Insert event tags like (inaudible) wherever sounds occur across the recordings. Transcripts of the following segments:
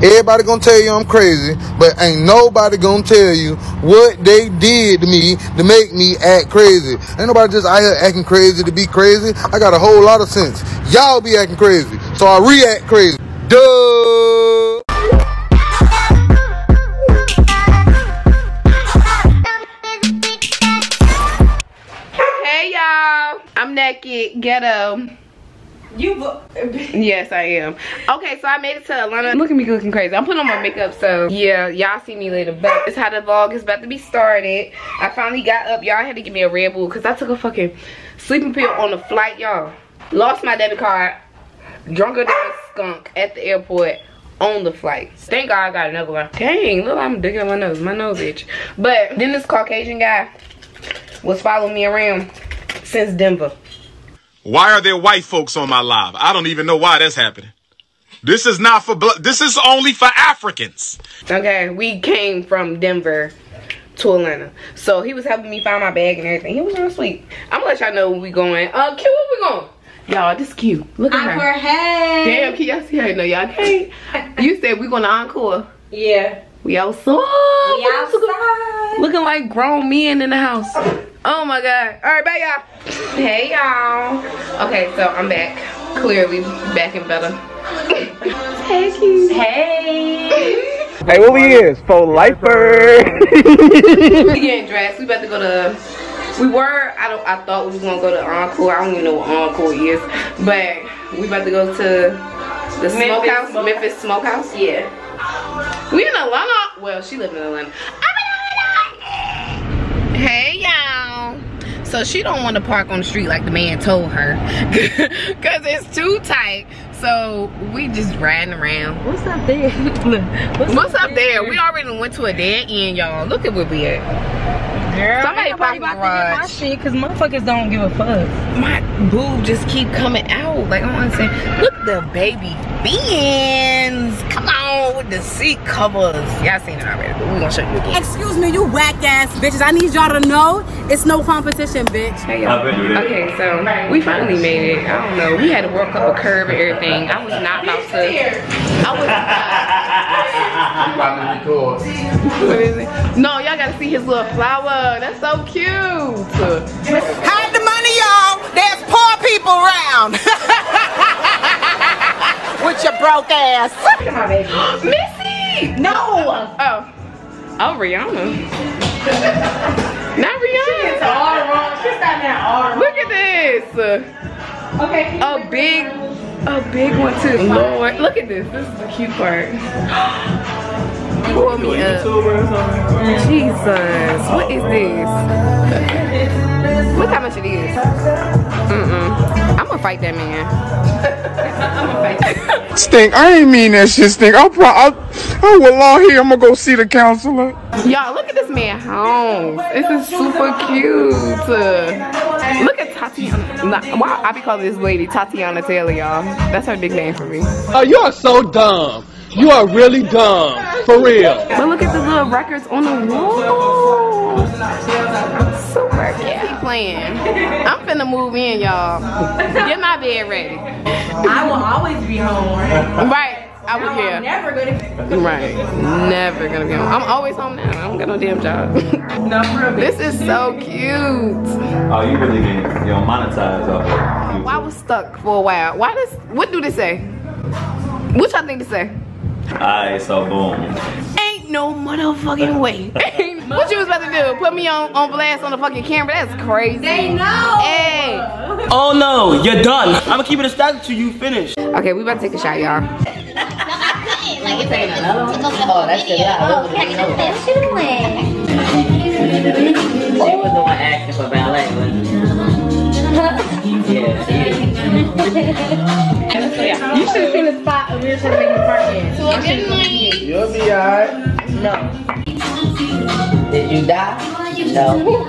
Everybody gonna tell you I'm crazy, but ain't nobody gonna tell you what they did to me to make me act crazy. Ain't nobody just out here acting crazy to be crazy. I got a whole lot of sense. Y'all be acting crazy, so I react crazy. Duh. Hey y'all, I'm naked, ghetto. You. (laughs) Yes, I am. Okay, so I made it to Atlanta. Look at me looking crazy. I'm putting on my makeup, so yeah, y'all see me later. But it's how the vlog is about to be started. I finally got up. Y'all had to give me a Red Bull because I took a fucking sleeping pill on the flight, y'all. Lost my debit card. Drunker than a skunk at the airport on the flight. Thank God I got another one. Dang, look, I'm digging my nose. My nose itch. But then this Caucasian guy was following me around since Denver. Why are there white folks on my live? I don't even know why that's happening. This is not for blood. This is only for Africans. Okay, we came from Denver to Atlanta. So he was helping me find my bag and everything. He was real sweet. I'm gonna let y'all know where we going. Uh, Q, where we going? Y'all, this cute. Look at Encore, her. hey. Damn, can y'all see her? No, y'all can't. (laughs) You said we going to Encore. Yeah. We outside. We outside. Looking like grown men in the house. Oh my god. Alright, bye y'all. Hey y'all. Okay, so I'm back. Clearly back and better. hey cute. Hey. Hey, what we is? For lifer. (laughs) we getting dressed. We about to go to we were I don't I thought we was gonna go to Encore. I don't even know what Encore is. But we about to go to the smokehouse, Smokehouse. Memphis Smokehouse. Yeah. We in Atlanta. Well, she lived in Atlanta. I'm in Atlanta. Hey y'all. So she don't want to park on the street like the man told her. (laughs) Cause it's too tight. So we just riding around. What's up there? (laughs) Look, What's up there? We already went to a dead end, y'all. Look at where we at. Girl, Somebody parked about to get my garage. shit because motherfuckers don't give a fuck. My boob just keep coming out. Like I don't understand. Look the baby beans. Come on with the seat covers. Y'all seen it already, but we gonna show you again. Excuse me, you whack ass bitches. I need y'all to know it's no competition, bitch. Hey y'all. Okay, so we finally made it. I don't know. We had to work up a curve and everything. I was not about to. I was. What is it? No, y'all gotta see his little flower. That's so cute. Hide the money, y'all. There's poor people around. (laughs) With your broke ass. Missy! No. Oh. Oh, Rihanna. Not Rihanna. All wrong. She's standing there all wrong. Look at this. Okay. A big, a big one too. Lord, look at this. This is the cute part. (gasps) Pull me up. Jesus, what is this? (laughs) Look how much it is. Mm-mm. I'm gonna fight that man. Stink. I ain't mean that shit, Stink. I'll pro- I, I will oh, lie here. I'm gonna go see the counselor. Y'all, look at this man home. This is super cute. Look at Tatiana. Nah, why I be calling this lady Tatiana Taylor, y'all. That's her nickname for me. Oh, you are so dumb. You are really dumb. For real. But look at the little records on the wall. I'm super cute. Keep playing. I'm finna move in, y'all. Get my bed ready. I will always be home. Right. I was I'm here. never gonna. Right. Never gonna be home. I'm always home now. I don't got no damn job. No, for this is so cute. Oh, you really getting you know, monetized off of I was stuck for a while. Why does what do they say? What y'all think to say? Alright, so boom. Ain't no motherfucking (laughs) way. (laughs) what you was about to do? Put me on, on blast on the fucking camera? That's crazy. They know. Hey. Oh no, you're done. I'm gonna keep it a stack till you finish. Okay, we about to take a shot, y'all. Like it's taking another one? Oh, that's the lot. What you doing? She was the one asking for ballet, Yeah, You should have seen the spot we were trying to make the park in. You'll be alright. No. Did you die? No.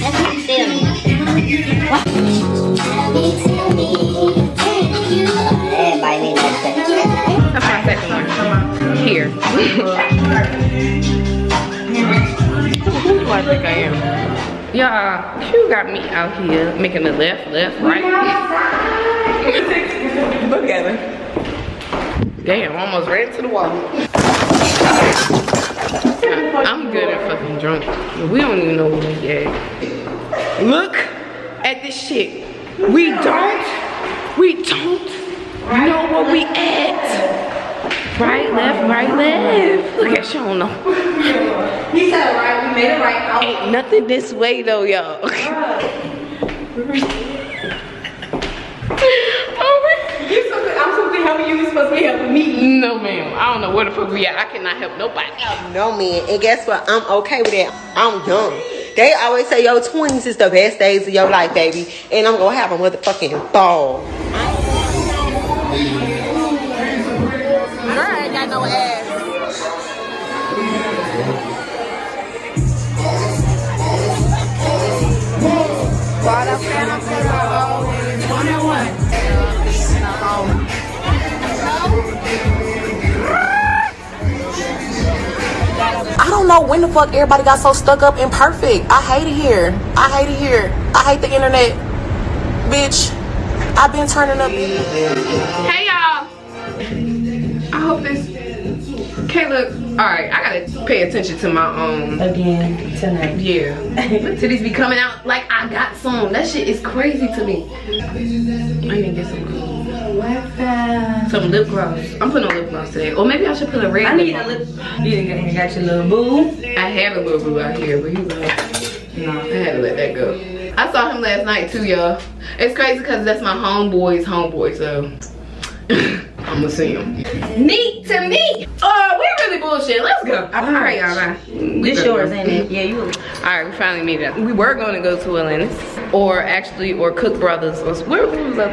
That's what you feel me. Everybody that That's my second one. Here. Who do I think I am? Y'all, Q got me out here making the left, left, right. Look at her. Damn, almost ran into the wall. I'm good at fucking drunk. We don't even know what we at. Look at this shit. We don't, we don't know where we at. Right, left, right, left. Look at Sean though. He said right, we made it right. Ain't nothing this way though, y'all. (laughs) You supposed I'm supposed to help you. You supposed to be helping me. No, ma'am. I don't know where the fuck we at. I cannot help nobody. No man, and guess what? I'm okay with that. I'm young. They always say your 20s is the best days of your life, baby. And I'm gonna have a motherfucking ball. I don't know when the fuck everybody got so stuck up and perfect. I hate it here. I hate it here. I hate the internet. Bitch, I've been turning up. Hey y'all. I hope this. Look. All right, I gotta pay attention to my um. Again, tonight. Yeah. (laughs) Titties be coming out like I got some. That shit is crazy to me. I need to get some some lip gloss. I'm putting on lip gloss today. Or maybe I should put a red I need a lip. You didn't got your little boo. I have a little boo out here, but he's like, no, I had to let that go. I saw him last night too, y'all. It's crazy because that's my homeboy's homeboy, so (laughs) I'm gonna see him. Neat to me. Oh, bullshit. Let's go. All right, y'all. Bye. This yours, ain't it? Yeah, you. All right, we finally made it. up. We were going to go to Atlantis, or actually, or Cook Brothers, or where was (laughs) up?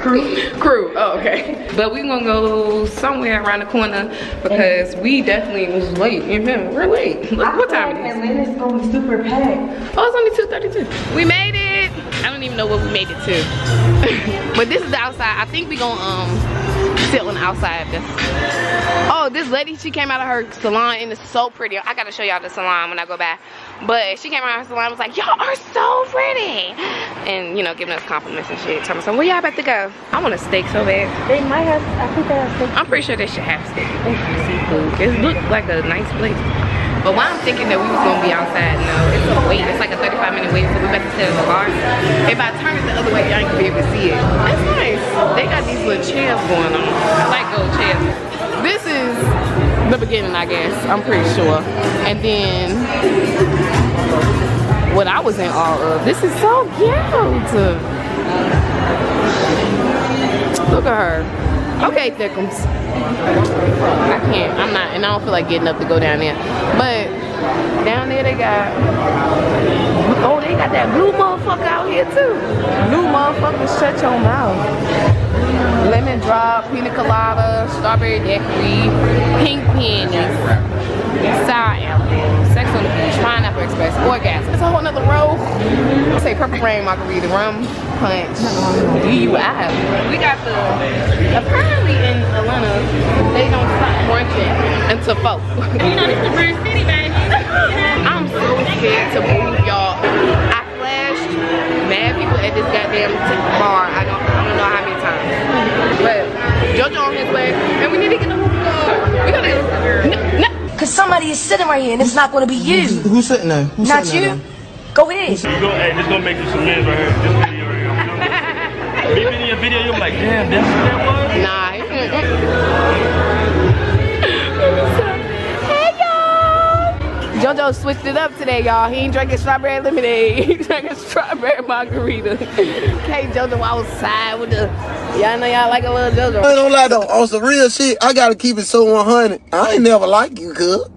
Cru. Cru. Oh, okay. But we gonna go somewhere around the corner because we definitely was late. You know, we're late. Look what time it is. Atlanta's gonna be super packed. Oh, it's only 2:32. We made it. I don't even know what we made it to. (laughs) but this is the outside. I think we gonna um outside this. Oh, this lady, she came out of her salon and it's so pretty. I gotta show y'all the salon when I go back. But she came out of her salon and was like, y'all are so pretty. And, you know, giving us compliments and shit. Telling me, so where y'all about to go? I want a steak so bad. They might have. I think they have steak. I'm pretty sure they should have steak seafood. It looked like a nice place. But why I'm thinking that we was gonna be outside, no, it's a wait. It's like a 35 minute wait, so we about to sit in the bar. If I turn it the other way, y'all ain't gonna be able to see it. That's nice. They got these little chairs going on. I like gold chairs. This is the beginning, I guess. I'm pretty sure. And then what I was in awe of. This is so cute. Look at her. Okay, Thickums. I can't. I'm not, and I don't feel like getting up to go down there. But down there they got. Oh, they got that blue motherfucker out here too. Blue motherfucker, shut your mouth. Lemon drop, pina colada, strawberry daiquiri, pink peonies, apple, sex on the beach, pineapple express, orgasm. It's a whole nother row. Say purple rain margarita, rum punch, DUI. We got the, apparently in Atlanta, they don't stop brunching until four. (laughs) You know this is Bird City, baby. (laughs) I'm so scared to move, y'all. I flashed mad people at this goddamn bar. I don't, I don't know how many times. But JoJo on his way, and we need the hookah. We somebody is sitting right here and it's not gonna be you. Who's sitting there? Who's Not sitting you. there Go ahead. You go, hey, this gonna make you some minutes right here. This video right here. Maybe in your video, you're like, damn, that's what that was? Nah. (laughs) hey y'all! JoJo switched it up today, y'all. He ain't drinking strawberry lemonade. (laughs) He drinking strawberry margarita. (laughs) okay, JoJo was outside with the. Y'all know y'all like a little JoJo. I don't lie though, on some real shit, I gotta keep it so 100. I ain't never like you, cuz.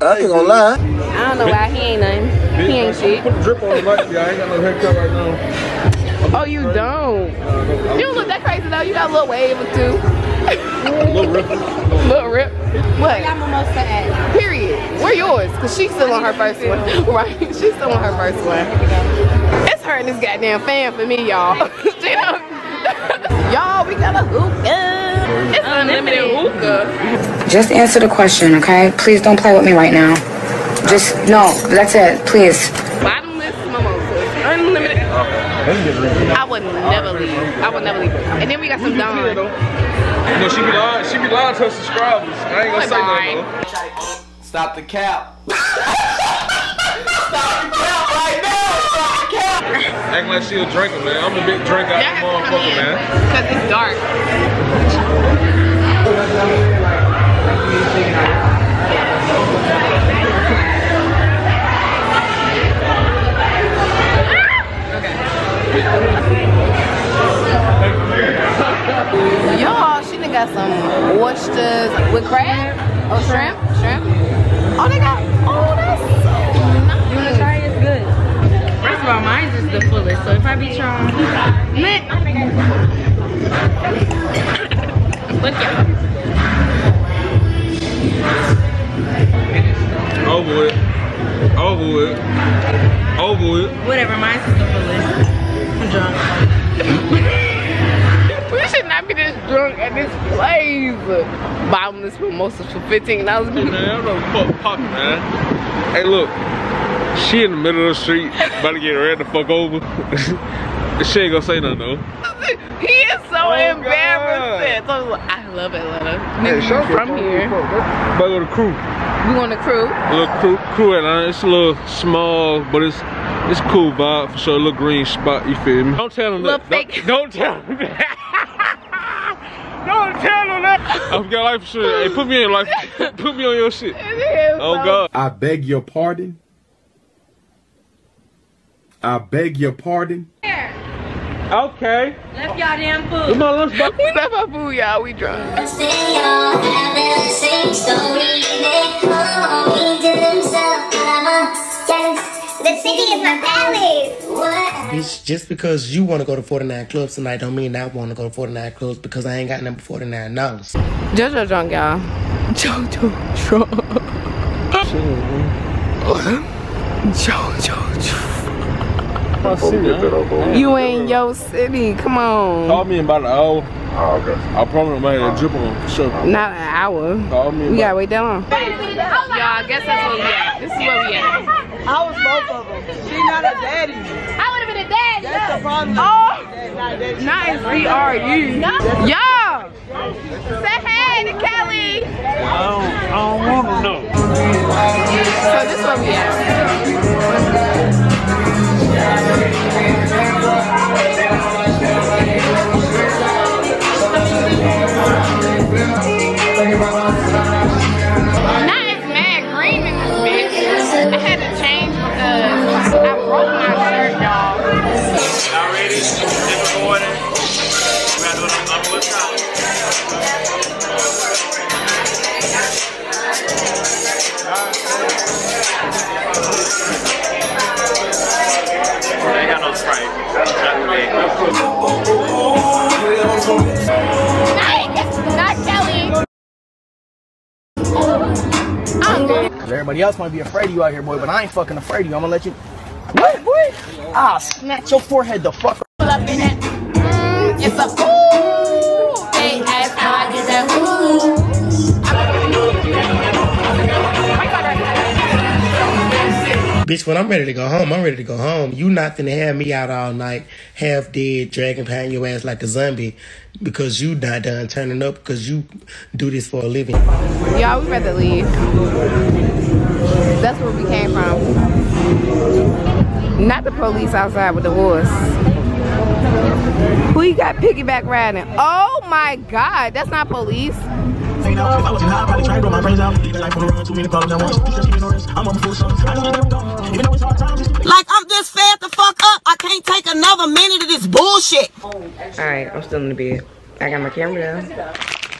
I ain't gonna lie. I don't know why he ain't nothing. He ain't shit. Put the drip on the light, yeah. I ain't got no haircut right now. Oh, you don't. You don't look that crazy though. You got a little wave or two. Little rip. (laughs) little rip. What? Got mimosa at. Period. Where yours? Cause she's (laughs) still on her first one. Right? She's still on her first one. It's her and this goddamn fan for me, y'all. (laughs) you know? Y'all, we got a hookah. It's unlimited hookah. Just answer the question, okay? Please don't play with me right now. Just, no, that's it, please. Bottomless mimosas. Unlimited. I would never leave. I would never leave. And then we got some Dawn. You know, she be lying, she be lying to her subscribers. I ain't gonna say Bye. nothing. Stop the cap. (laughs) Stop the cap right now. Stop the cap. Acting like she a drinker, man. I'm a big drinker out the motherfucker, man. Because it's dark. Y'all, she done got some oysters with crab. Oh, shrimp, shrimp. Oh, they got. Oh, that's so of all, mine's is the fullest, so if I be trying, man, look at Over it. Over it. Over it. whatever. Mine's is the fullest. I'm drunk. (laughs) We should not be this drunk at this place. Bottomless mimosas for fifteen dollars. Man, I'm gonna fuck poppin', man. Hey, look. She in the middle of the street, about to get ready to fuck over. (laughs) she ain't gonna say nothing though. He is so Oh, embarrassing. So I like, I love Atlanta. Nigga, show you from here. But with a crew. You on the crew. A little crew, Cru Atlanta. It's a little small, but it's it's cool vibe for sure. A little green spot, you feel me? Don't tell them Little that. fake. Don't, don't tell them that. (laughs) don't tell them that. I forgot life shit. Hey, put me in life. (laughs) Put me on your shit. Oh God. I beg your pardon. I beg your pardon. Okay. Left y'all damn food. Come on, let's go. We left our food, y'all. We drunk. The city is my palace. What? Bitch, just because you want to go to 49 clubs tonight don't mean I want to go to 49 clubs because I ain't got number 49 dollars. Jojo drunk, y'all. (laughs) Jojo drunk. (laughs) Jojo drunk. You ain't your city. Come on. Call me in about an hour. Oh, okay. I promise I'm gonna drip on for sure. Not an hour. Call me. We gotta wait that long. Y'all, I guess that's where we at. This is where we at. I was both of them. She not a daddy. I would have been a daddy. That's the problem. Oh, nice CRU. Y'all, say hey to Kelly. Not. Everybody else might be afraid of you out here, boy, but I ain't fucking afraid of you. I'm gonna let you. What, boy? Ah, snatch your forehead the fuck up. Bitch, when I'm ready to go home, I'm ready to go home. You not finna have me out all night, half dead, dragging behind your ass like a zombie because you not done turning up because you do this for a living. Y'all, we to leave. That's where we came from. Not the police outside with the horse. We got piggyback riding? Oh my god, that's not police. Like I'm just fed the fuck up. I can't take another minute of this bullshit. Alright, I'm still in the bed. I got my camera down.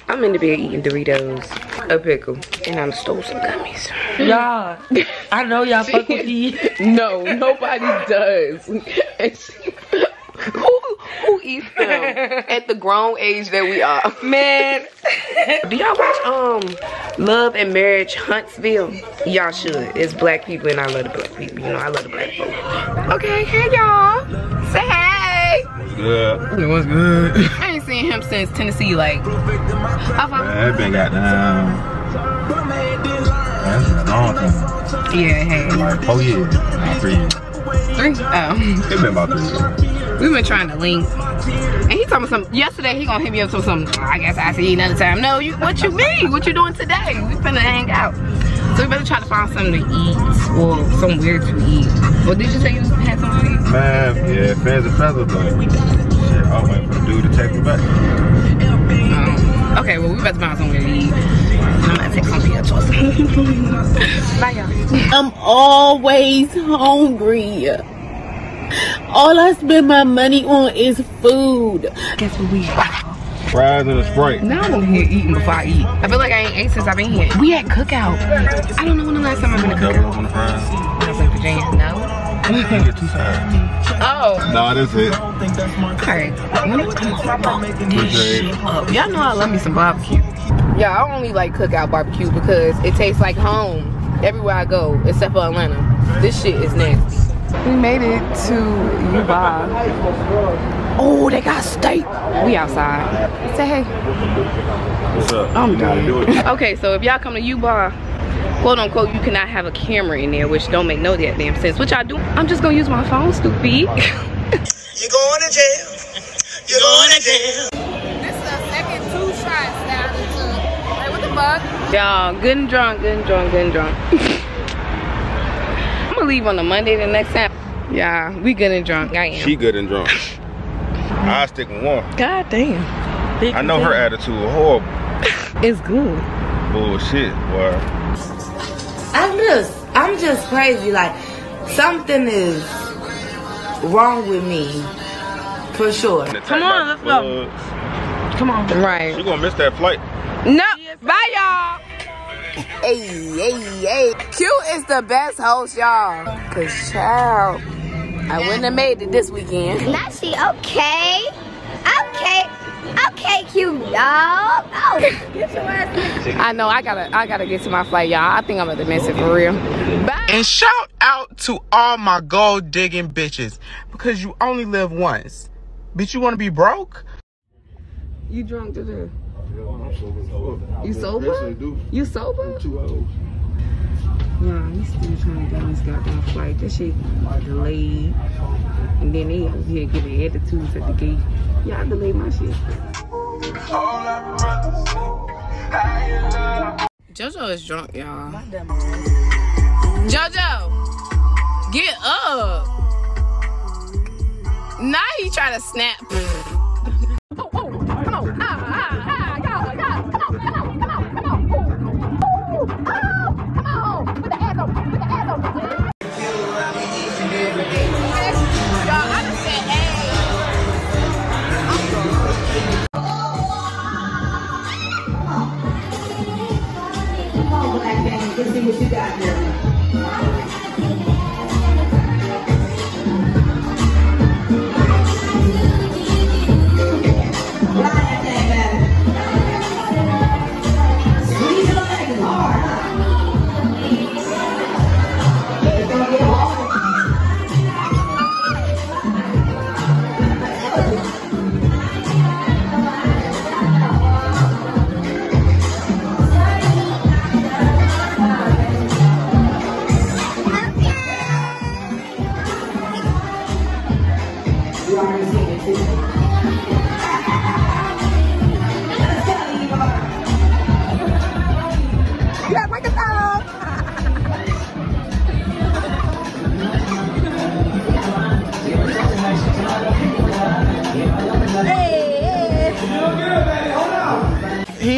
I'm in the bed eating Doritos, a pickle, and I stole some gummies. Y'all, I know y'all (laughs) fuck with me. No, nobody does. (laughs) who, who eats them at the grown age that we are? Man, (laughs) do y'all watch um Love and Marriage Huntsville? Y'all should. It's black people and I love the black people. You know, I love the black folk. Okay, hey y'all. Say hey. Yeah. What's good? (laughs) I ain't seen him since Tennessee, like. How far? That been got down. That's been a long time. Yeah, hey. Like four years. Nah, three years. Three? Oh. It been about three years. We've been trying to link. And he told me some yesterday he gonna hit me up to some I guess I see you another time. No, you what you mean? What you doing today? We finna hang out. So we better try to find something to eat or some weird to eat. Well did you say you had something to eat? Man, yeah, fancy feather, but shit, I was waiting for the dude to text me back. Um, okay, well we better find somewhere to eat. I'm gonna take some of. (laughs) Bye y'all. I'm always hungry. All I spend my money on is food. Guess what we Fries and a Sprite. Now I'm over here eating before I eat. I feel like I ain't ate since I've been here. We at cookout. I don't know when the last time I've been to cookout. Double on the fries. I was in Virginia. No. Get two sides. Oh. No, that's it. Alright. Let me come Appreciate it. up. Y'all know I love me some barbecue. Yeah, I only like cookout barbecue because it tastes like home everywhere I go, except for Atlanta. This shit is nasty. We made it to U-Bar. Oh, they got steak. We outside. Say hey. What's up? I'm You know how to do it. (laughs) Okay, so if y'all come to Yuba, quote unquote, you cannot have a camera in there, which don't make no damn sense. Which y'all do? I'm just gonna use my phone, stupid. (laughs) You're going to jail. You're going to jail. This is the second two shots that I took. Like, what the fuck? Y'all, good and drunk, good and drunk, good and drunk. (laughs) I'm leave on the Monday the next time. Yeah, we good and drunk. I am. She good and drunk. I stick with one. God damn. I know her attitude is horrible. It's good. Bullshit, boy. I'm just, I'm just crazy. Like something is wrong with me, for sure. Come on, let's go. Come on. Right. She gonna miss that flight. No. Bye, y'all. Hey, hey, hey. Q is the best host, y'all. Cause child, I wouldn't have made it this weekend. Now she okay. Okay. Okay, cute dog. Oh, get your ass I know I gotta I gotta get to my flight, y'all. I think I'm gonna miss it for real. Bye. And shout out to all my gold digging bitches because you only live once. Bitch, you want to be broke? You drunk today? You sober? You sober? Two hours. Yeah, he's still trying to get on this goddamn flight. That shit delayed. And then they over here giving attitudes at the gate. Yeah, I delayed my shit. JoJo is drunk, y'all. JoJo, get up. Now he try to snap.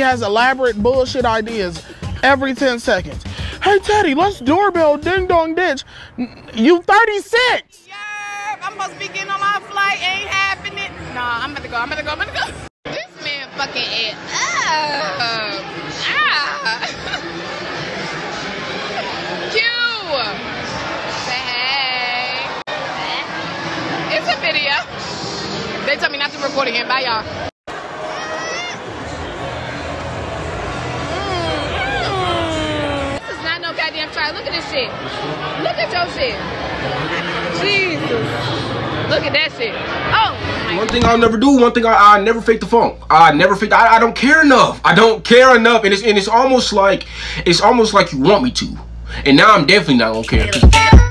Has elaborate bullshit ideas every 10 seconds. Hey, Teddy, let's doorbell ding dong ditch. You 36. Yeah, I'm supposed to be getting on my flight. Ain't happening. Nah, I'm about to go. I'm about to go. I'm about to go. This man fucking it up. Ah. Q. Say hey. It's a video. They told me not to record again. Bye, y'all. Goddamn. Look at this shit. Look at your shit. Jesus. Look at that shit. Oh, One thing I'll never do, one thing I, I never fake the phone. I never fake. I, I don't care enough. I don't care enough, and it's and it's almost like it's almost like you want me to, and now I'm definitely not gonna care.